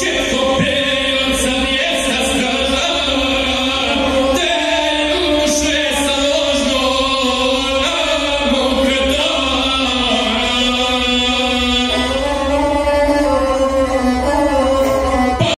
shit.